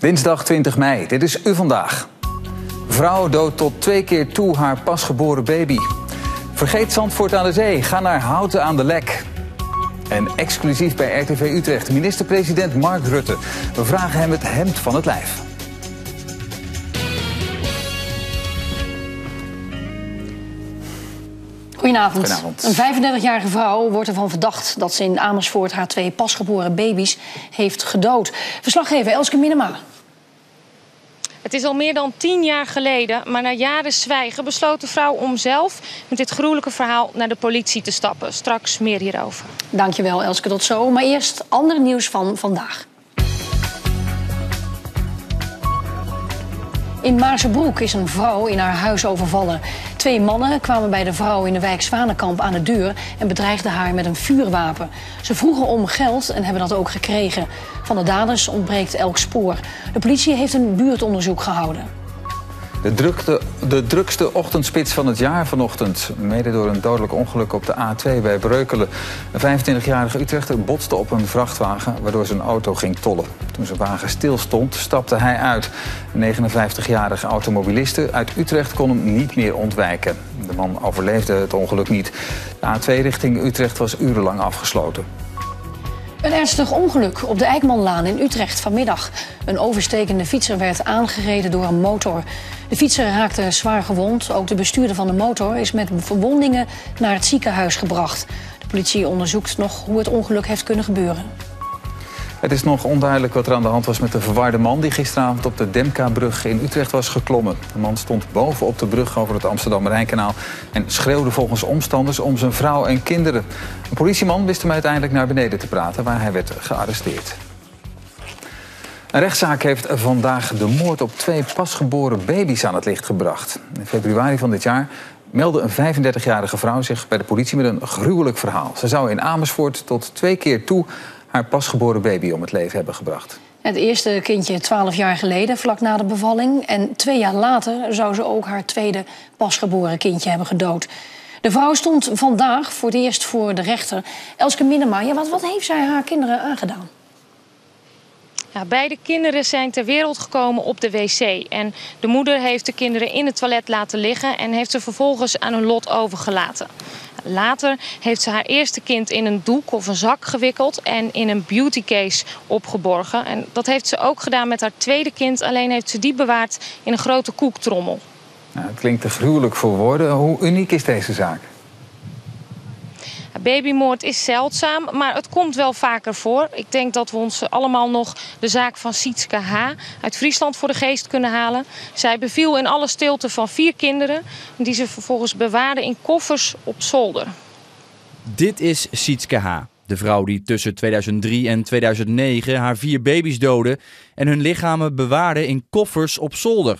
Dinsdag 20 mei, dit is U Vandaag. Vrouw doodt tot twee keer toe haar pasgeboren baby. Vergeet Zandvoort aan de zee, ga naar Houten aan de Lek. En exclusief bij RTV Utrecht, minister-president Mark Rutte. We vragen hem het hemd van het lijf. Goedenavond. Goedenavond. Een 35-jarige vrouw wordt ervan verdacht dat ze in Amersfoort haar twee pasgeboren baby's heeft gedood. Verslaggever Elske Minema. Het is al meer dan tien jaar geleden, maar na jaren zwijgen besloot de vrouw om zelf met dit gruwelijke verhaal naar de politie te stappen. Straks meer hierover. Dankjewel Elske, tot zo. Maar eerst ander nieuws van vandaag. In Maarsebroek is een vrouw in haar huis overvallen. Twee mannen kwamen bij de vrouw in de wijk Zwanenkamp aan de deur en bedreigden haar met een vuurwapen. Ze vroegen om geld en hebben dat ook gekregen. Van de daders ontbreekt elk spoor. De politie heeft een buurtonderzoek gehouden. De, de drukste ochtendspits van het jaar vanochtend. Mede door een dodelijk ongeluk op de A2 bij Breukelen. Een 25-jarige Utrechter botste op een vrachtwagen... waardoor zijn auto ging tollen. Toen zijn wagen stilstond, stapte hij uit. Een 59-jarige automobiliste uit Utrecht kon hem niet meer ontwijken. De man overleefde het ongeluk niet. De A2 richting Utrecht was urenlang afgesloten. Een ernstig ongeluk op de Eikmanlaan in Utrecht vanmiddag. Een overstekende fietser werd aangereden door een motor. De fietser raakte zwaar gewond. Ook de bestuurder van de motor is met verwondingen naar het ziekenhuis gebracht. De politie onderzoekt nog hoe het ongeluk heeft kunnen gebeuren. Het is nog onduidelijk wat er aan de hand was met de verwarde man... die gisteravond op de Demka-brug in Utrecht was geklommen. De man stond boven op de brug over het Amsterdam-Rijnkanaal... en schreeuwde volgens omstanders om zijn vrouw en kinderen. Een politieman wist hem uiteindelijk naar beneden te praten... waar hij werd gearresteerd. Een rechtszaak heeft vandaag de moord op twee pasgeboren baby's aan het licht gebracht. In februari van dit jaar meldde een 35-jarige vrouw zich bij de politie met een gruwelijk verhaal. Ze zou in Amersfoort tot twee keer toe haar pasgeboren baby om het leven hebben gebracht. Het eerste kindje 12 jaar geleden, vlak na de bevalling. En twee jaar later zou ze ook haar tweede pasgeboren kindje hebben gedood. De vrouw stond vandaag voor het eerst voor de rechter. Elske Minema, ja, wat, wat heeft zij haar kinderen aangedaan? Ja, beide kinderen zijn ter wereld gekomen op de wc. En de moeder heeft de kinderen in het toilet laten liggen en heeft ze vervolgens aan hun lot overgelaten. Later heeft ze haar eerste kind in een doek of een zak gewikkeld en in een beautycase opgeborgen. En dat heeft ze ook gedaan met haar tweede kind, alleen heeft ze die bewaard in een grote koektrommel. Nou, het klinkt te gruwelijk voor woorden. Hoe uniek is deze zaak? Babymoord is zeldzaam, maar het komt wel vaker voor. Ik denk dat we ons allemaal nog de zaak van Sietske H. uit Friesland voor de geest kunnen halen. Zij beviel in alle stilte van vier kinderen... die ze vervolgens bewaarde in koffers op zolder. Dit is Sietske H. De vrouw die tussen 2003 en 2009 haar vier baby's doodde... en hun lichamen bewaarde in koffers op zolder.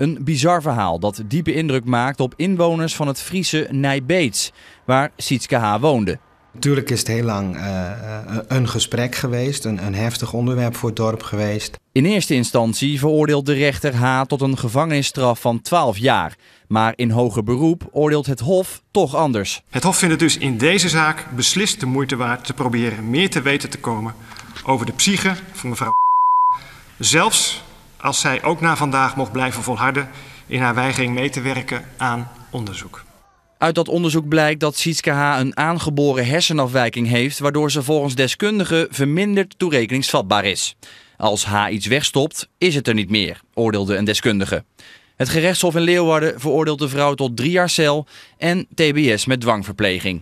Een bizar verhaal dat diepe indruk maakt op inwoners van het Friese Nijbeets, waar Sietske H. woonde. Natuurlijk is het heel lang uh, een gesprek geweest, een, een, heftig onderwerp voor het dorp geweest. In eerste instantie veroordeelt de rechter H. tot een gevangenisstraf van 12 jaar. Maar in hoger beroep oordeelt het Hof toch anders. Het Hof vindt het dus in deze zaak beslist de moeite waard te proberen meer te weten te komen over de psyche van mevrouw. Zelfs als zij ook na vandaag mocht blijven volharden in haar weigering mee te werken aan onderzoek. Uit dat onderzoek blijkt dat Sietske H. een aangeboren hersenafwijking heeft, waardoor ze volgens deskundigen verminderd toerekeningsvatbaar is. Als H. iets wegstopt, is het er niet meer, oordeelde een deskundige. Het gerechtshof in Leeuwarden veroordeelt de vrouw tot drie jaar cel en TBS met dwangverpleging.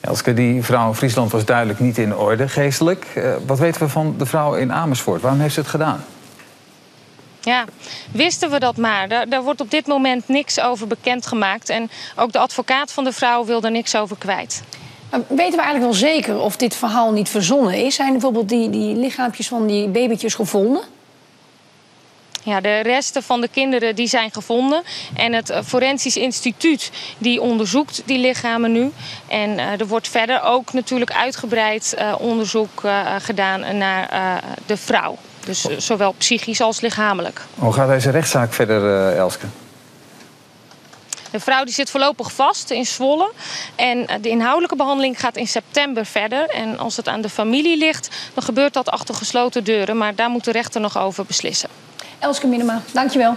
Elske, die vrouw in Friesland was duidelijk niet in orde geestelijk. Uh, wat weten we van de vrouw in Amersfoort? Waarom heeft ze het gedaan? Ja, wisten we dat maar. Daar, daar, wordt op dit moment niks over bekendgemaakt. En ook de advocaat van de vrouw wil er niks over kwijt. Maar weten we eigenlijk wel zeker of dit verhaal niet verzonnen is? Zijn bijvoorbeeld die, die lichaampjes van die babytjes gevonden? Ja, de resten van de kinderen die zijn gevonden. En het Forensisch Instituut die onderzoekt die lichamen nu. En uh, er wordt verder ook natuurlijk uitgebreid uh, onderzoek uh, gedaan naar de vrouw. Dus zowel psychisch als lichamelijk. Hoe gaat deze rechtszaak verder, Elske? De vrouw die zit voorlopig vast in Zwolle. En de inhoudelijke behandeling gaat in september verder. En als het aan de familie ligt, dan gebeurt dat achter gesloten deuren. Maar daar moet de rechter nog over beslissen. Elske Minema, dankjewel.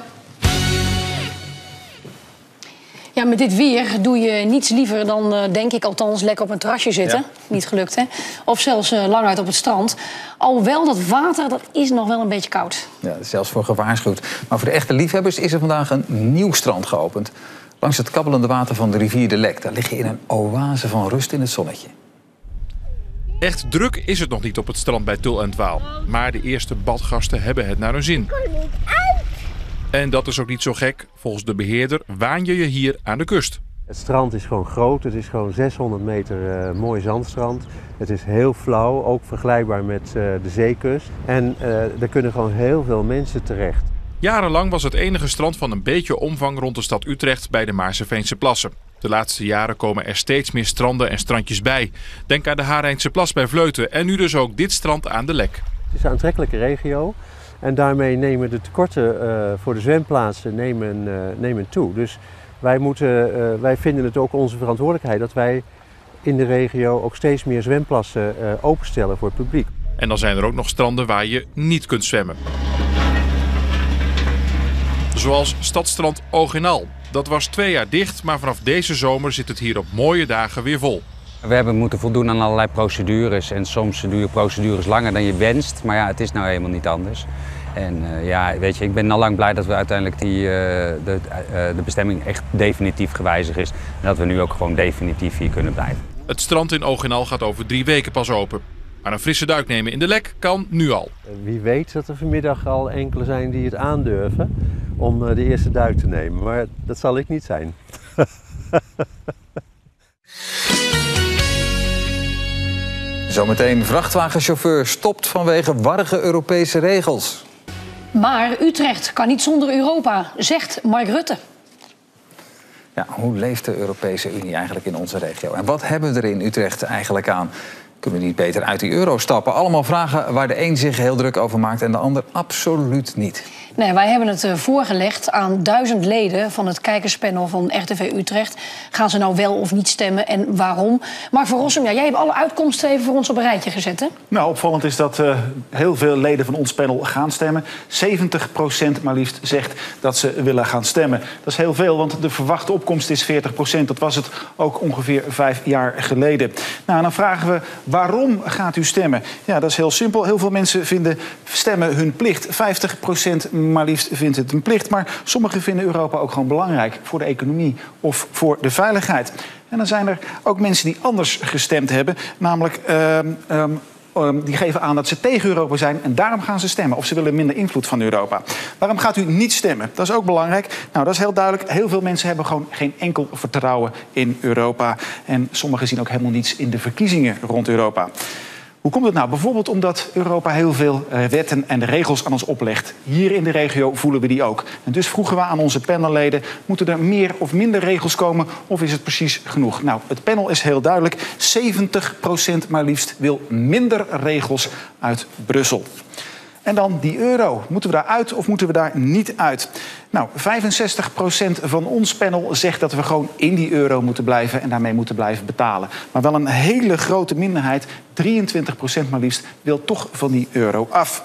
Ja, met dit weer doe je niets liever dan, uh, denk ik althans, lekker op een terrasje zitten. Niet gelukt, hè? Of zelfs uh, lang uit op het strand. Alhoewel dat water, dat is nog wel een beetje koud. Ja, zelfs voor gewaarschuwd. Maar voor de echte liefhebbers is er vandaag een nieuw strand geopend. Langs het kabbelende water van de rivier de Lek. Daar lig je in een oase van rust in het zonnetje. Echt druk is het nog niet op het strand bij Tul en Dwaal. Maar de eerste badgasten hebben het naar hun zin. En dat is ook niet zo gek. Volgens de beheerder waan je je hier aan de kust. Het strand is gewoon groot. Het is gewoon 600 meter uh, mooi zandstrand. Het is heel flauw, ook vergelijkbaar met uh, de zeekust. En uh, er kunnen gewoon heel veel mensen terecht. Jarenlang was het enige strand van een beetje omvang rond de stad Utrecht bij de Maarseveense plassen. De laatste jaren komen er steeds meer stranden en strandjes bij. Denk aan de Harijnse plas bij Vleuten en nu dus ook dit strand aan de Lek. Het is een aantrekkelijke regio. En daarmee nemen de tekorten uh, voor de zwemplaatsen nemen, uh, nemen toe. Dus wij, moeten, uh, wij vinden het ook onze verantwoordelijkheid dat wij in de regio ook steeds meer zwemplassen openstellen voor het publiek. En dan zijn er ook nog stranden waar je niet kunt zwemmen. Zoals Stadstrand Oginal. Dat was twee jaar dicht, maar vanaf deze zomer zit het hier op mooie dagen weer vol. We hebben moeten voldoen aan allerlei procedures en soms duren procedures langer dan je wenst. Maar ja, het is nou helemaal niet anders. En uh, ja, weet je, ik ben al lang blij dat we uiteindelijk die, uh, de, uh, de bestemming echt definitief gewijzigd is. En dat we nu ook gewoon definitief hier kunnen blijven. Het strand in Ogenal gaat over drie weken pas open. Maar een frisse duik nemen in de lek kan nu al. Wie weet dat er vanmiddag al enkele zijn die het aandurven om de eerste duik te nemen. Maar dat zal ik niet zijn. Zometeen vrachtwagenchauffeur stopt vanwege warrige Europese regels. Maar Utrecht kan niet zonder Europa, zegt Mark Rutte. Ja, hoe leeft de Europese Unie eigenlijk in onze regio? En wat hebben we er in Utrecht eigenlijk aan? Kunnen we niet beter uit die euro stappen? Allemaal vragen waar de een zich heel druk over maakt en de ander absoluut niet. Nee, wij hebben het voorgelegd aan duizend leden van het kijkerspanel van RTV Utrecht. Gaan ze nou wel of niet stemmen en waarom? Maar voor Rossum, ja, jij hebt alle uitkomsten even voor ons op een rijtje gezet, hè? Nou, opvallend is dat uh, heel veel leden van ons panel gaan stemmen. 70% maar liefst zegt dat ze willen gaan stemmen. Dat is heel veel, want de verwachte opkomst is 40% Dat was het ook ongeveer vijf jaar geleden. Nou, dan vragen we, waarom gaat u stemmen? Ja, dat is heel simpel. Heel veel mensen vinden stemmen hun plicht. 50% maar liefst vindt het een plicht. Maar sommigen vinden Europa ook gewoon belangrijk voor de economie of voor de veiligheid. En dan zijn er ook mensen die anders gestemd hebben, namelijk. Uh, um, die geven aan dat ze tegen Europa zijn en daarom gaan ze stemmen. Of ze willen minder invloed van Europa. Waarom gaat u niet stemmen? Dat is ook belangrijk. Nou, dat is heel duidelijk. Heel veel mensen hebben gewoon geen enkel vertrouwen in Europa. En sommigen zien ook helemaal niets in de verkiezingen rond Europa. Hoe komt het nou? Bijvoorbeeld omdat Europa heel veel uh, wetten en regels aan ons oplegt. Hier in de regio voelen we die ook. En dus vroegen we aan onze panelleden: moeten er meer of minder regels komen of is het precies genoeg? Nou, het panel is heel duidelijk. 70% maar liefst wil minder regels uit Brussel. En dan die euro. Moeten we daar uit of moeten we daar niet uit? Nou, 65% van ons panel zegt dat we gewoon in die euro moeten blijven en daarmee moeten blijven betalen. Maar wel een hele grote minderheid, 23% maar liefst, wil toch van die euro af.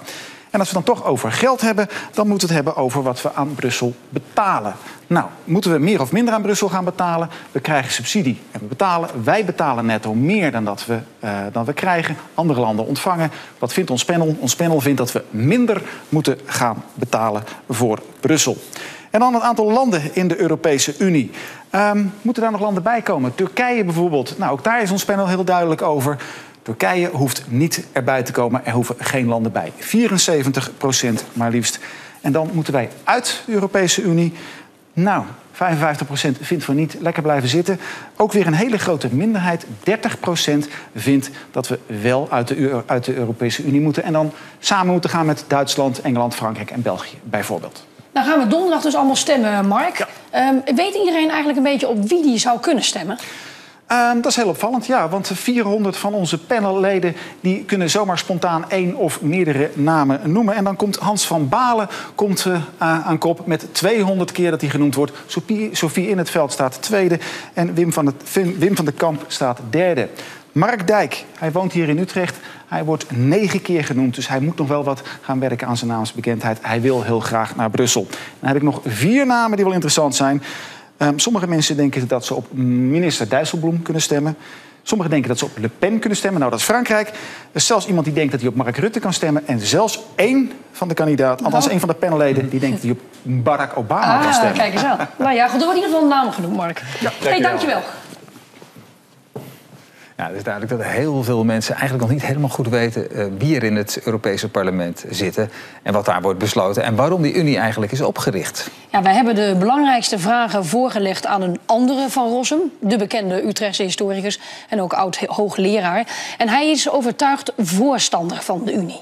En als we dan toch over geld hebben, dan moeten we het hebben over wat we aan Brussel betalen. Nou, moeten we meer of minder aan Brussel gaan betalen? We krijgen subsidie en we betalen. Wij betalen netto meer dan, dat we, uh, dan we krijgen. Andere landen ontvangen. Wat vindt ons panel? Ons panel vindt dat we minder moeten gaan betalen voor Brussel. En dan het aantal landen in de Europese Unie. Um, moeten daar nog landen bij komen? Turkije bijvoorbeeld. Nou, ook daar is ons panel heel duidelijk over. Turkije hoeft niet erbij te komen. Er hoeven geen landen bij. 74 procent maar liefst. En dan moeten wij uit de Europese Unie. Nou, 55 procent vindt van niet. Lekker blijven zitten. Ook weer een hele grote minderheid. 30 procent vindt dat we wel uit de, uit de Europese Unie moeten. En dan samen moeten gaan met Duitsland, Engeland, Frankrijk en België bijvoorbeeld. Nou gaan we donderdag dus allemaal stemmen, Mark. Ja. Um, weet iedereen eigenlijk een beetje op wie die zou kunnen stemmen? Ehm, dat is heel opvallend, ja. Want 400 van onze panelleden die kunnen zomaar spontaan één of meerdere namen noemen. En dan komt Hans van Balen komt, uh, aan kop met 200 keer dat hij genoemd wordt. Sophie, Sophie in het veld staat tweede. En Wim van, het, Wim van de Kamp staat derde. Mark Dijk, hij woont hier in Utrecht. Hij wordt negen keer genoemd, dus hij moet nog wel wat gaan werken aan zijn naamsbekendheid. Hij wil heel graag naar Brussel. Dan heb ik nog vier namen die wel interessant zijn. Um, sommige mensen denken dat ze op minister Dijsselbloem kunnen stemmen. Sommigen denken dat ze op Le Pen kunnen stemmen. Nou, dat is Frankrijk. Er is zelfs iemand die denkt dat hij op Mark Rutte kan stemmen. En zelfs één van de kandidaten, althans één van de panelleden... die denkt dat hij op Barack Obama ah, kan stemmen. kijk eens aan. nou ja, goed, er wordt in ieder geval een naam genoemd, Mark. Ja, hey, dankjewel. Ja, het is duidelijk dat heel veel mensen eigenlijk nog niet helemaal goed weten uh, wie er in het Europese parlement zitten en wat daar wordt besloten en waarom die Unie eigenlijk is opgericht. Ja, wij hebben de belangrijkste vragen voorgelegd aan een andere van Rossum, de bekende Utrechtse historicus en ook oud-hoogleraar. En hij is overtuigd voorstander van de Unie.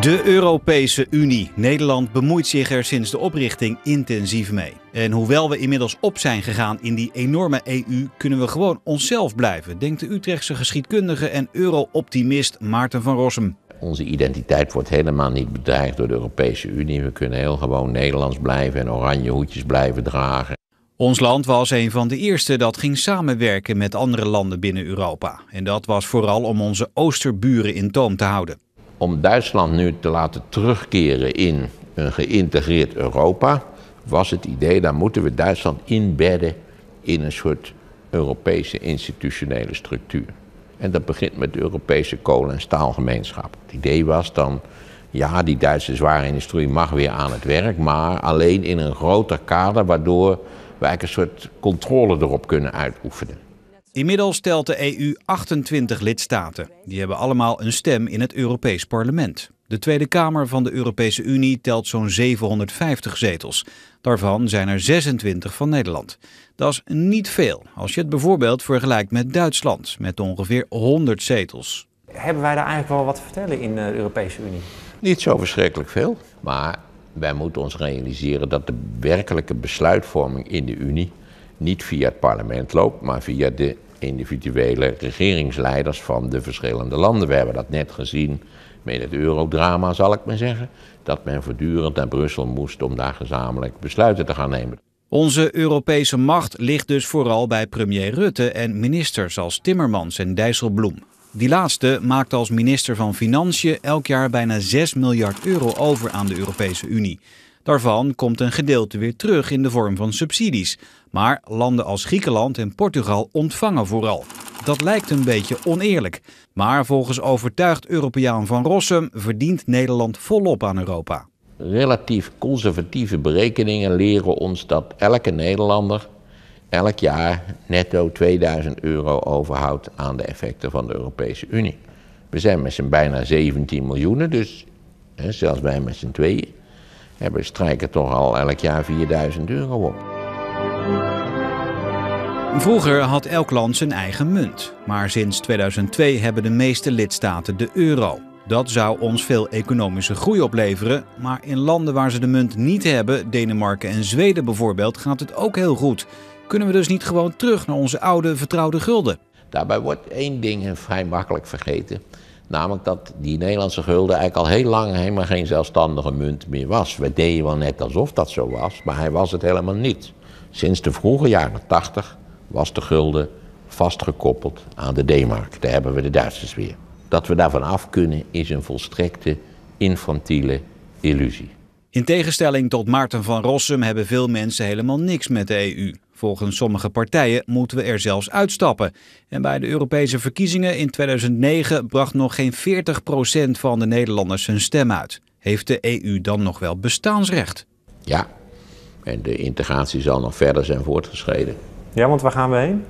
De Europese Unie. Nederland bemoeit zich er sinds de oprichting intensief mee. En hoewel we inmiddels op zijn gegaan in die enorme EU, kunnen we gewoon onszelf blijven, denkt de Utrechtse geschiedkundige en euro-optimist Maarten van Rossum. Onze identiteit wordt helemaal niet bedreigd door de Europese Unie. We kunnen heel gewoon Nederlands blijven en oranje hoedjes blijven dragen. Ons land was een van de eerste dat ging samenwerken met andere landen binnen Europa. En dat was vooral om onze oosterburen in toom te houden om Duitsland nu te laten terugkeren in een geïntegreerd Europa, was het idee, dan moeten we Duitsland inbedden in een soort Europese institutionele structuur. En dat begint met de Europese kolen- en staalgemeenschap. Het idee was dan, ja, die Duitse zware industrie mag weer aan het werk, maar alleen in een groter kader, waardoor wij een soort controle erop kunnen uitoefenen. Inmiddels telt de EU 28 lidstaten. Die hebben allemaal een stem in het Europees Parlement. De Tweede Kamer van de Europese Unie telt zo'n 750 zetels. Daarvan zijn er 26 van Nederland. Dat is niet veel als je het bijvoorbeeld vergelijkt met Duitsland, met ongeveer 100 zetels. Hebben wij daar eigenlijk wel wat te vertellen in de Europese Unie? Niet zo verschrikkelijk veel, maar wij moeten ons realiseren dat de werkelijke besluitvorming in de Unie niet via het parlement loopt, maar via de individuele regeringsleiders van de verschillende landen. We hebben dat net gezien met het eurodrama, zal ik maar zeggen. Dat men voortdurend naar Brussel moest om daar gezamenlijk besluiten te gaan nemen. Onze Europese macht ligt dus vooral bij premier Rutte en ministers als Timmermans en Dijsselbloem. Die laatste maakt als minister van Financiën elk jaar bijna 6 miljard euro over aan de Europese Unie. Daarvan komt een gedeelte weer terug in de vorm van subsidies. Maar landen als Griekenland en Portugal ontvangen vooral. Dat lijkt een beetje oneerlijk. Maar volgens overtuigd Europeaan van Rossum verdient Nederland volop aan Europa. Relatief conservatieve berekeningen leren ons dat elke Nederlander elk jaar netto 2000 euro overhoudt aan de effecten van de Europese Unie. We zijn met z'n bijna 17 miljoen, dus hè, zelfs wij met z'n tweeën hebben strijken toch al elk jaar 4000 euro op. Vroeger had elk land zijn eigen munt. Maar sinds 2002 hebben de meeste lidstaten de euro. Dat zou ons veel economische groei opleveren. Maar in landen waar ze de munt niet hebben, Denemarken en Zweden bijvoorbeeld, gaat het ook heel goed. Kunnen we dus niet gewoon terug naar onze oude vertrouwde gulden? Daarbij wordt één ding vrij makkelijk vergeten. Namelijk dat die Nederlandse gulden eigenlijk al heel lang helemaal geen zelfstandige munt meer was. We deden wel net alsof dat zo was, maar hij was het helemaal niet. Sinds de vroege jaren 80 was de gulden vastgekoppeld aan de D-mark. Daar hebben we de Duitsers weer. Dat we daarvan af kunnen is een volstrekte infantiele illusie. In tegenstelling tot Maarten van Rossum hebben veel mensen helemaal niks met de EU. Volgens sommige partijen moeten we er zelfs uitstappen. En bij de Europese verkiezingen in 2009 bracht nog geen 40% van de Nederlanders hun stem uit. Heeft de EU dan nog wel bestaansrecht? Ja, en de integratie zal nog verder zijn voortgeschreden. Ja, want waar gaan we heen?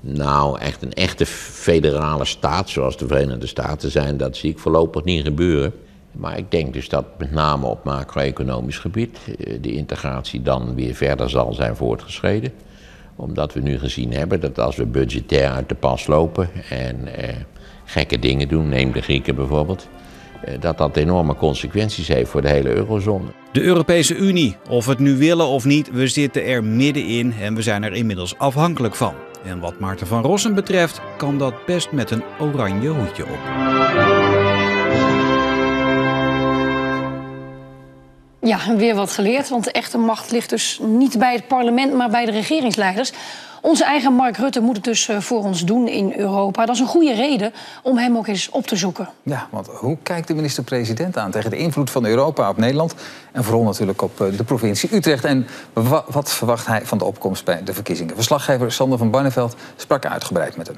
Nou, echt een echte federale staat zoals de Verenigde Staten zijn, dat zie ik voorlopig niet gebeuren. Maar ik denk dus dat met name op macro-economisch gebied eh, de integratie dan weer verder zal zijn voortgeschreden. Omdat we nu gezien hebben dat als we budgetair uit de pas lopen en eh, gekke dingen doen, neem de Grieken bijvoorbeeld, dat dat enorme consequenties heeft voor de hele eurozone. De Europese Unie, of we het nu willen of niet, we zitten er middenin en we zijn er inmiddels afhankelijk van. En wat Maarten van Rossum betreft, kan dat best met een oranje hoedje op. Ja, en weer wat geleerd, want de echte macht ligt dus niet bij het parlement, maar bij de regeringsleiders. Onze eigen Mark Rutte moet het dus eh, voor ons doen in Europa. Dat is een goede reden om hem ook eens op te zoeken. Ja, want hoe kijkt de minister-president aan tegen de invloed van Europa op Nederland? En vooral natuurlijk op eh, de provincie Utrecht. En wa- wat verwacht hij van de opkomst bij de verkiezingen? Verslaggever Sander van Barneveld sprak uitgebreid met hem.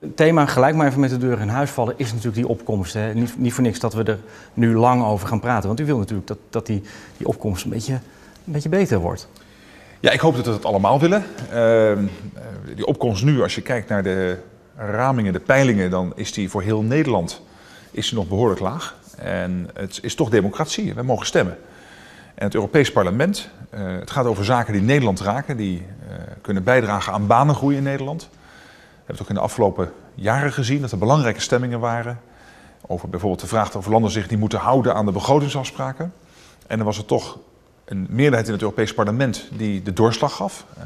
Het thema gelijk maar even met de deur in huis vallen is natuurlijk die opkomst. Hè. Niet, niet voor niks dat we er nu lang over gaan praten. Want u wil natuurlijk dat, dat die, die opkomst een beetje, een beetje beter wordt. Ja, ik hoop dat we het allemaal willen. Uh, die opkomst nu, als je kijkt naar de ramingen, de peilingen, dan is die voor heel Nederland is die nog behoorlijk laag. En het is toch democratie, we mogen stemmen. En het Europees Parlement, uh, het gaat over zaken die Nederland raken, die uh, kunnen bijdragen aan banengroei in Nederland. We hebben het ook in de afgelopen jaren gezien dat er belangrijke stemmingen waren. Over bijvoorbeeld de vraag of landen zich niet moeten houden aan de begrotingsafspraken. En dan was er toch een meerderheid in het Europees Parlement die de doorslag gaf. Uh,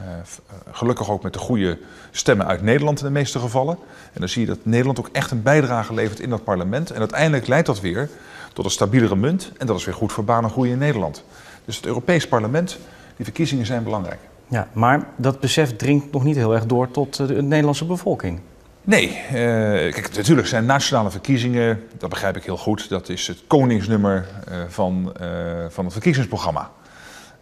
gelukkig ook met de goede stemmen uit Nederland in de meeste gevallen. En dan zie je dat Nederland ook echt een bijdrage levert in dat parlement. En uiteindelijk leidt dat weer tot een stabielere munt. En dat is weer goed voor banengroei in Nederland. Dus het Europees Parlement, die verkiezingen zijn belangrijk. Ja, maar dat besef dringt nog niet heel erg door tot de Nederlandse bevolking. Nee, uh, kijk, natuurlijk zijn nationale verkiezingen, dat begrijp ik heel goed, dat is het koningsnummer uh, van, uh, van het verkiezingsprogramma.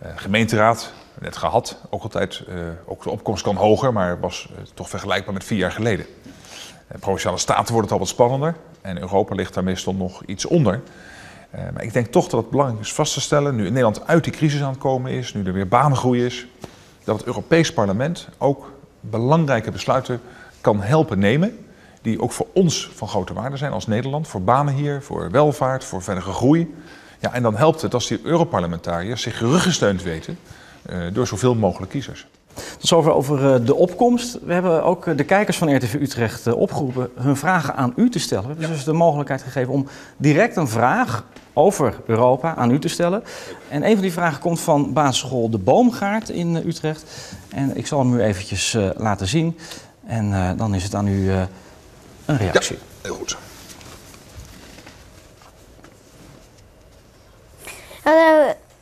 Uh, gemeenteraad, net gehad, ook altijd, uh, ook de opkomst kan hoger, maar was uh, toch vergelijkbaar met vier jaar geleden. provinciale staten wordt het al wat spannender en Europa ligt daar meestal nog iets onder. maar ik denk toch dat het belangrijk is vast te stellen, nu in Nederland uit die crisis aan het komen is, nu er weer banengroei is, dat het Europees Parlement ook belangrijke besluiten kan helpen nemen, die ook voor ons van grote waarde zijn als Nederland, voor banen hier, voor welvaart, voor verdere groei. Ja, en dan helpt het als die Europarlementariërs zich geruggesteund weten uh, door zoveel mogelijk kiezers. Tot zover over uh, de opkomst. We hebben ook uh, de kijkers van RTV Utrecht opgeroepen hun vragen aan u te stellen. We hebben dus de mogelijkheid gegeven om direct een vraag over Europa aan u te stellen. En een van die vragen komt van basisschool De Boomgaard in Utrecht. En ik zal hem u eventjes laten zien. En dan is het aan u een reactie. Ja, heel goed.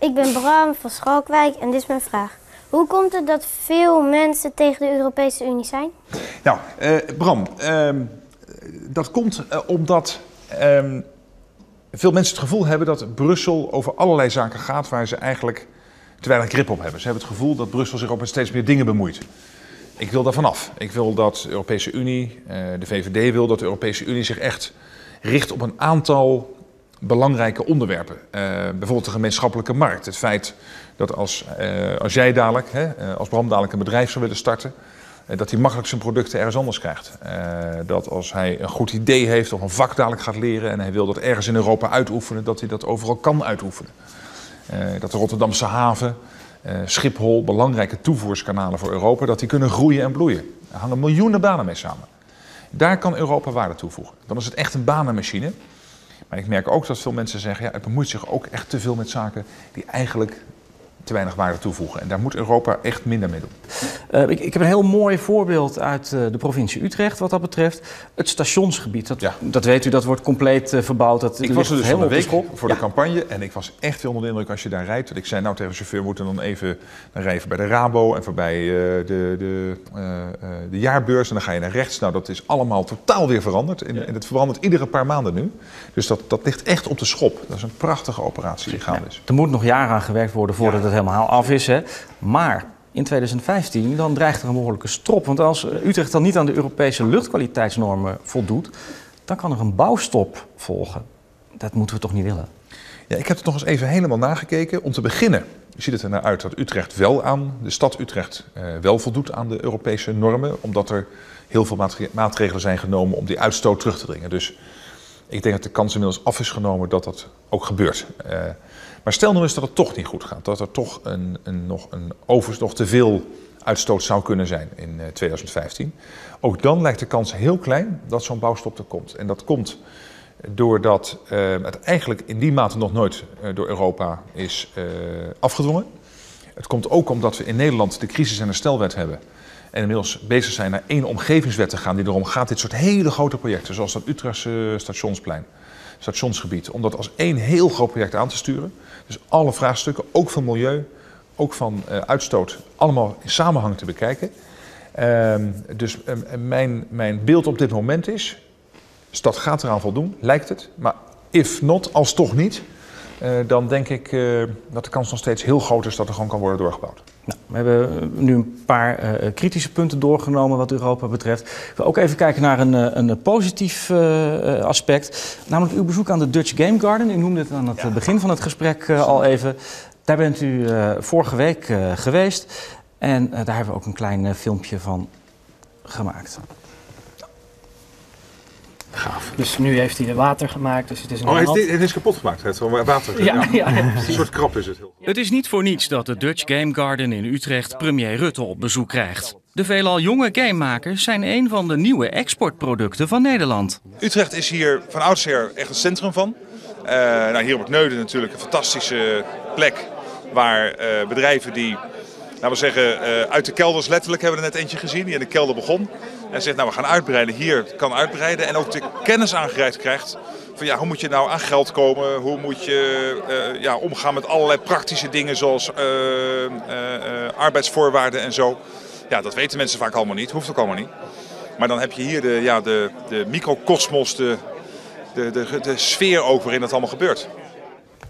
Ik ben Bram van Schalkwijk en dit is mijn vraag. Hoe komt het dat veel mensen tegen de Europese Unie zijn? Nou, uh, Bram, uh, dat komt uh, omdat ehm, veel mensen het gevoel hebben dat Brussel over allerlei zaken gaat waar ze eigenlijk te weinig grip op hebben. Ze hebben het gevoel dat Brussel zich met steeds meer dingen bemoeit. Ik wil daar vanaf. Ik wil dat de Europese Unie, eh, de VVD wil dat de Europese Unie zich echt richt op een aantal belangrijke onderwerpen. Uh, bijvoorbeeld de gemeenschappelijke markt. Het feit dat als, uh, als jij dadelijk, hè, als Bram dadelijk een bedrijf zou willen starten, dat hij makkelijk zijn producten ergens anders krijgt. dat als hij een goed idee heeft of een vak dadelijk gaat leren en hij wil dat ergens in Europa uitoefenen, dat hij dat overal kan uitoefenen. dat de Rotterdamse haven, Schiphol, belangrijke toevoerskanalen voor Europa, dat die kunnen groeien en bloeien. Er hangen miljoenen banen mee samen. Daar kan Europa waarde toevoegen. Dan is het echt een banenmachine. Ik merk ook dat veel mensen zeggen, ja, het bemoeit zich ook echt te veel met zaken die eigenlijk te weinig waarde toevoegen. En daar moet Europa echt minder mee doen. Uh, ik, ik, heb een heel mooi voorbeeld uit uh, de provincie Utrecht wat dat betreft. Het stationsgebied, dat, ja. dat weet u, dat wordt compleet uh, verbouwd. Dat, ik was er dus een week voor ja. de campagne en ik was echt heel onder de indruk als je daar rijdt. Want ik zei nou tegen de chauffeur, we moeten dan even dan rijden bij de Rabo en voorbij de, de, de jaarbeurs. En dan ga je naar rechts. Nou, dat is allemaal totaal weer veranderd. En, ja. en het verandert iedere paar maanden nu. Dus dat, dat ligt echt op de schop. Dat is een prachtige operatie die gaande is. Er moet nog jaren aan gewerkt worden voordat het helemaal af is. Hè. Maar in 2015 dan dreigt er een behoorlijke strop. Want als Utrecht dan niet aan de Europese luchtkwaliteitsnormen voldoet, dan kan er een bouwstop volgen. Dat moeten we toch niet willen? Ja, ik heb het nog eens even helemaal nagekeken. Om te beginnen ziet het er naar uit dat Utrecht wel aan, de stad Utrecht uh, wel voldoet aan de Europese normen. Omdat er heel veel maatregelen zijn genomen om die uitstoot terug te dringen. Dus ik denk dat de kans inmiddels af is genomen dat dat ook gebeurt. Uh, maar stel nou eens dat het toch niet goed gaat. Dat er toch een, een, nog, een te veel uitstoot zou kunnen zijn in uh, 2015. Ook dan lijkt de kans heel klein dat zo'n bouwstop er komt. En dat komt Doordat uh, het eigenlijk in die mate nog nooit uh, door Europa is afgedwongen. Het komt ook omdat we in Nederland de crisis- en herstelwet hebben. En inmiddels bezig zijn naar één omgevingswet te gaan die erom gaat dit soort hele grote projecten, zoals dat Utrechtse stationsplein, stationsgebied, om dat als één heel groot project aan te sturen. Dus alle vraagstukken, ook van milieu, ook van uh, uitstoot, allemaal in samenhang te bekijken. Uh, dus uh, mijn, mijn beeld op dit moment is, stad gaat eraan voldoen, lijkt het. Maar if not, als toch niet, uh, dan denk ik uh, dat de kans nog steeds heel groot is dat er gewoon kan worden doorgebouwd. Nou, we hebben nu een paar uh, kritische punten doorgenomen wat Europa betreft. Ik wil ook even kijken naar een, een positief uh, aspect. Namelijk uw bezoek aan de Dutch Game Garden. U noemde het aan het ja. begin van het gesprek uh, al even. Daar bent u vorige week geweest. En daar hebben we ook een klein filmpje van gemaakt. Gaaf. Dus nu heeft hij er water gemaakt. Dus het is een oh, het is, het is kapot gemaakt. Het is water. Ja, ja. ja een soort krap is het. Heel het is niet voor niets dat de Dutch Game Garden in Utrecht premier Rutte op bezoek krijgt. De veelal jonge gamemakers zijn een van de nieuwe exportproducten van Nederland. Utrecht is hier van oudsher echt het centrum van. Uh, nou, hier op het Neuden natuurlijk een fantastische plek waar uh, bedrijven die we zeggen, uh, uit de kelders letterlijk hebben we er net eentje gezien, die in de kelder begon. En zegt, nou we gaan uitbreiden, hier kan uitbreiden. En ook de kennis aangereikt krijgt van ja, hoe moet je nou aan geld komen? Hoe moet je uh, ja, omgaan met allerlei praktische dingen zoals uh, arbeidsvoorwaarden en zo. Ja, dat weten mensen vaak allemaal niet, hoeft ook allemaal niet. Maar dan heb je hier de, ja, de, de microcosmos, de, de, de, de sfeer ook waarin dat allemaal gebeurt.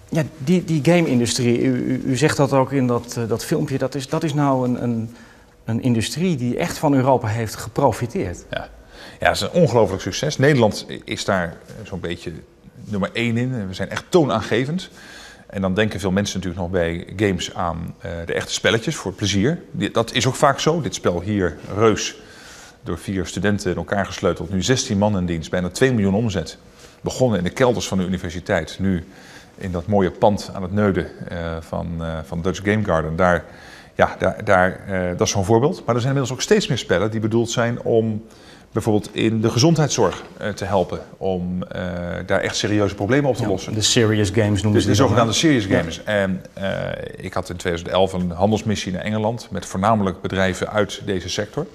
Ja, die, die game-industrie, u, u zegt dat ook in dat, uh, dat filmpje, dat is, dat is nou een, een, een industrie die echt van Europa heeft geprofiteerd. Ja, ja het is een ongelooflijk succes. Nederland is daar zo'n beetje nummer één in. We zijn echt toonaangevend. En dan denken veel mensen natuurlijk nog bij games aan uh, de echte spelletjes voor plezier. Dat is ook vaak zo. Dit spel hier, Reus, door vier studenten in elkaar gesleuteld. Nu 16 man in dienst, bijna 2 miljoen omzet. Begonnen in de kelders van de universiteit. Nu in dat mooie pand aan het Neuden uh, van, uh, van Dutch Game Garden. Daar, ja, daar, daar, uh, dat is zo'n voorbeeld. Maar er zijn inmiddels ook steeds meer spellen die bedoeld zijn om bijvoorbeeld in de gezondheidszorg te helpen. Om daar echt serieuze problemen op te ja, lossen. De serious games noemen ze De, de zogenaamde serious games. Ja. En ik had in 2011 een handelsmissie naar Engeland met voornamelijk bedrijven uit deze sector.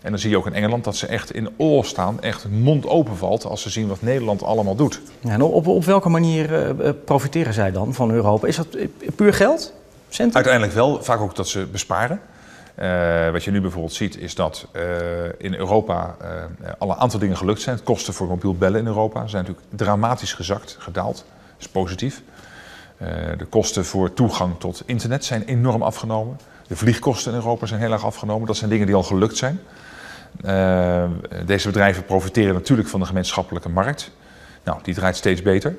En dan zie je ook in Engeland dat ze echt in oor staan, echt mond open valt als ze zien wat Nederland allemaal doet. Ja, en op, op welke manier uh, profiteren zij dan van Europa? Is dat puur geld? Centen? Uiteindelijk wel, vaak ook dat ze besparen. Uh, wat je nu bijvoorbeeld ziet is dat uh, in Europa uh, alle aantal dingen gelukt zijn. Kosten voor mobiel bellen in Europa zijn natuurlijk dramatisch gezakt, gedaald. Dat is positief. de kosten voor toegang tot internet zijn enorm afgenomen. De vliegkosten in Europa zijn heel erg afgenomen. Dat zijn dingen die al gelukt zijn. Uh, deze bedrijven profiteren natuurlijk van de gemeenschappelijke markt. Nou, die draait steeds beter.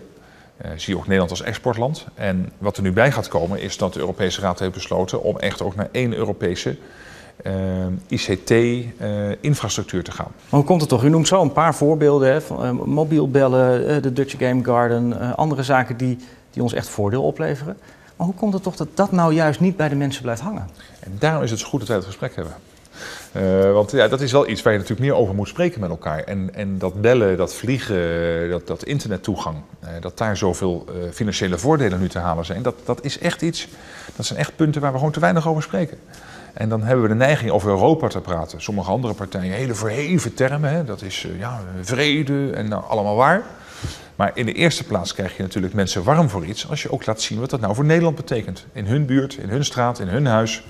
Uh, zie ook Nederland als exportland. En wat er nu bij gaat komen is dat de Europese Raad heeft besloten om echt ook naar één Europese uh, ICT-infrastructuur te gaan. Maar hoe komt het toch? U noemt zo een paar voorbeelden: hè, van, mobiel bellen, de Dutch Game Garden, andere zaken die, die ons echt voordeel opleveren. Maar hoe komt het toch dat dat nou juist niet bij de mensen blijft hangen? En daarom is het zo goed dat wij het gesprek hebben. Uh, want ja, dat is wel iets waar je natuurlijk meer over moet spreken met elkaar. En, en dat bellen, dat vliegen, dat, dat internettoegang, uh, dat daar zoveel uh, financiële voordelen nu te halen zijn, dat, dat is echt iets, dat zijn echt punten waar we gewoon te weinig over spreken. En dan hebben we de neiging over Europa te praten. Sommige andere partijen, hele verheven termen, hè, dat is ja, vrede en nou, allemaal waar. Maar in de eerste plaats krijg je natuurlijk mensen warm voor iets als je ook laat zien wat dat nou voor Nederland betekent. In hun buurt, in hun straat, in hun huis.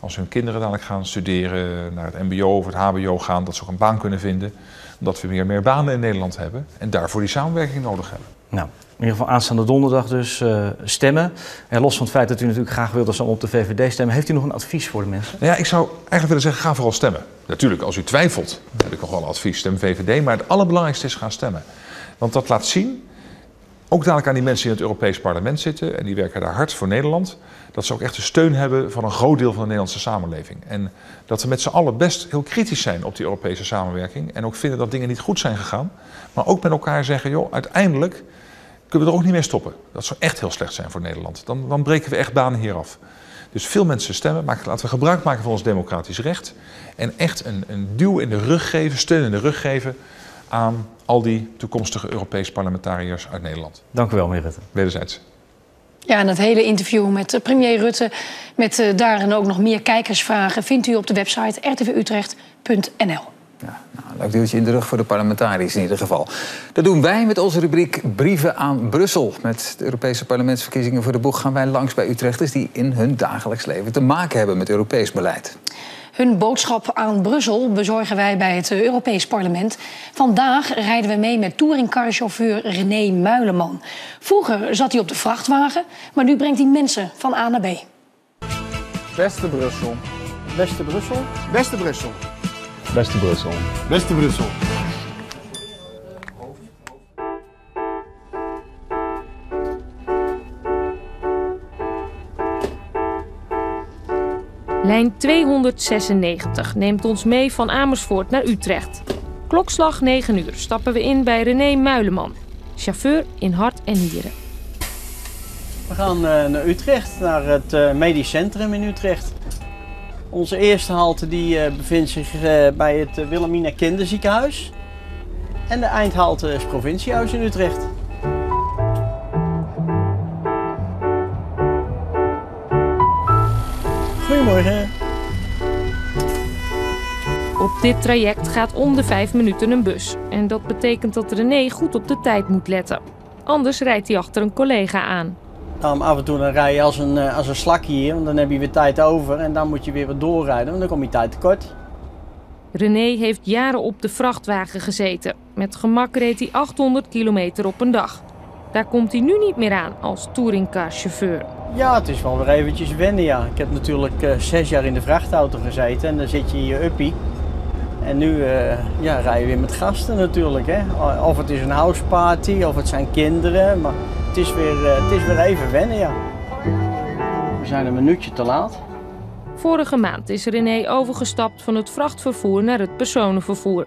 Als hun kinderen dadelijk gaan studeren, naar het mbo of het hbo gaan, dat ze ook een baan kunnen vinden. Omdat we meer en meer banen in Nederland hebben en daarvoor die samenwerking nodig hebben. Nou, in ieder geval aanstaande donderdag dus uh, stemmen. En los van het feit dat u natuurlijk graag wilt dat ze op de VVD stemmen, heeft u nog een advies voor de mensen? Ja, ik zou eigenlijk willen zeggen, ga vooral stemmen. Natuurlijk, als u twijfelt, heb ik nog wel een advies, stem VVD. Maar het allerbelangrijkste is gaan stemmen. Want dat laat zien, ook dadelijk aan die mensen die in het Europees Parlement zitten, en die werken daar hard voor Nederland, dat ze ook echt de steun hebben van een groot deel van de Nederlandse samenleving. En dat we met z'n allen best heel kritisch zijn op die Europese samenwerking. En ook vinden dat dingen niet goed zijn gegaan. Maar ook met elkaar zeggen, joh, uiteindelijk kunnen we er ook niet meer stoppen. Dat zou echt heel slecht zijn voor Nederland. Dan, dan breken we echt banen hier af. Dus veel mensen stemmen, maar laten we gebruik maken van ons democratisch recht. En echt een, een duw in de rug geven, steun in de rug geven aan al die toekomstige Europees parlementariërs uit Nederland. Dank u wel, meneer Rutte. Wederzijds. Ja, en het hele interview met eh, premier Rutte, met uh, daarin ook nog meer kijkersvragen, vindt u op de website rtvutrecht.nl. Ja, nou, leuk duwtje in de rug voor de parlementariërs in ieder geval. Dat doen wij met onze rubriek Brieven aan Brussel. Met de Europese parlementsverkiezingen voor de boeg gaan wij langs bij Utrechters die in hun dagelijks leven te maken hebben met Europees beleid. Hun boodschap aan Brussel bezorgen wij bij het Europees Parlement. Vandaag rijden we mee met touringcarchauffeur René Muileman. Vroeger zat hij op de vrachtwagen, maar nu brengt hij mensen van A naar B. Beste Brussel. Beste Brussel? Beste Brussel. Beste Brussel. Beste Brussel. Lijn 296 neemt ons mee van Amersfoort naar Utrecht. Klokslag 9 uur stappen we in bij René Muileman, chauffeur in hart en nieren. We gaan uh, naar Utrecht, naar het uh, medisch centrum in Utrecht. Onze eerste halte die, uh, bevindt zich bij het Wilhelmina Kinderziekenhuis. En de eindhalte is provinciehuis in Utrecht. Goedemorgen. Op dit traject gaat om de vijf minuten een bus. En dat betekent dat René goed op de tijd moet letten. Anders rijdt hij achter een collega aan. Nou, af en toe dan rij je als een, als een slak hier, want dan heb je weer tijd over. En dan moet je weer wat doorrijden, want dan kom je tijd tekort. René heeft jaren op de vrachtwagen gezeten. Met gemak reed hij 800 kilometer op een dag. Daar komt hij nu niet meer aan als touringcarchauffeur. Ja, het is wel weer eventjes wennen, ja. Ik heb natuurlijk uh, zes jaar in de vrachtauto gezeten en dan zit je in je uppie. En nu uh, ja, rij je weer met gasten natuurlijk. Hè. Of het is een houseparty, of het zijn kinderen. Maar het is weer, uh, het is weer even wennen, ja. We zijn een minuutje te laat. Vorige maand is René overgestapt van het vrachtvervoer naar het personenvervoer.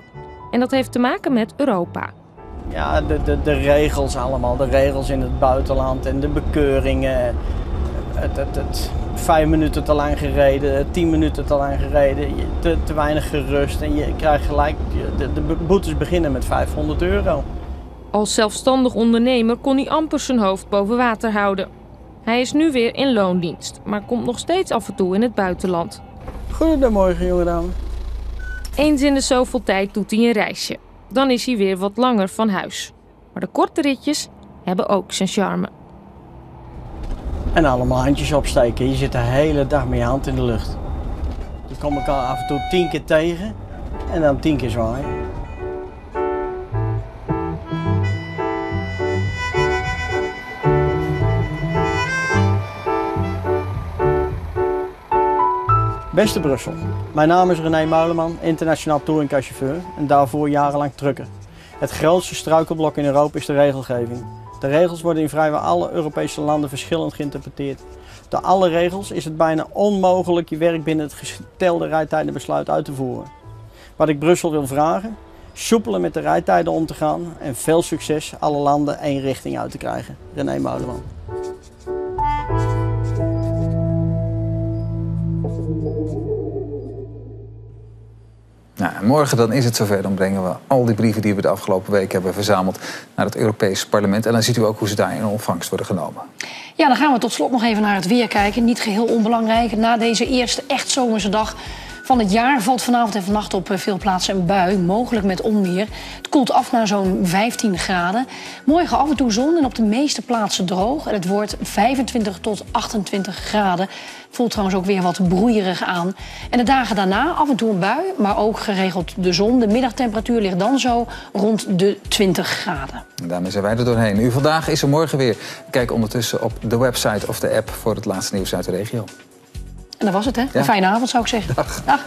En dat heeft te maken met Europa. Ja, de, de, de regels allemaal. De regels in het buitenland en de bekeuringen. Het, het, het, vijf minuten te lang gereden, tien minuten te lang gereden, te, te weinig gerust. En je krijgt gelijk, de, de boetes beginnen met 500 euro. Als zelfstandig ondernemer kon hij amper zijn hoofd boven water houden. Hij is nu weer in loondienst, maar komt nog steeds af en toe in het buitenland. Goedemorgen, jonge dame. Eens in de zoveel tijd doet hij een reisje. Dan is hij weer wat langer van huis. Maar de korte ritjes hebben ook zijn charme. En allemaal handjes opsteken. Je zit de hele dag met je hand in de lucht. Je kom elkaar af en toe tien keer tegen en dan tien keer zwaaien. Beste Brussel, mijn naam is René Muileman, internationaal touringcarchauffeur en daarvoor jarenlang trucker. Het grootste struikelblok in Europa is de regelgeving. De regels worden in vrijwel alle Europese landen verschillend geïnterpreteerd. Door alle regels is het bijna onmogelijk je werk binnen het gestelde rijtijdenbesluit uit te voeren. Wat ik Brussel wil vragen, soepeler met de rijtijden om te gaan en veel succes alle landen één richting uit te krijgen. René Muileman. Nou, morgen dan is het zover. Dan brengen we al die brieven die we de afgelopen week hebben verzameld naar het Europees Parlement. En dan ziet u ook hoe ze daar in ontvangst worden genomen. Ja, dan gaan we tot slot nog even naar het weer kijken. Niet geheel onbelangrijk. Na deze eerste echt zomerse dag van het jaar valt vanavond en vannacht op veel plaatsen een bui, mogelijk met onweer. Het koelt af naar zo'n 15 graden. Morgen af en toe zon en op de meeste plaatsen droog. En het wordt 25 tot 28 graden. Voelt trouwens ook weer wat broeierig aan. En de dagen daarna af en toe een bui, maar ook geregeld de zon. De middagtemperatuur ligt dan zo rond de 20 graden. En daarmee zijn wij er doorheen. U vandaag is er morgen weer. Kijk ondertussen op de website of de app voor het laatste nieuws uit de regio. En dat was het, hè? Een fijne avond, zou ik zeggen. Dag. Dag.